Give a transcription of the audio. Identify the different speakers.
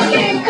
Speaker 1: You.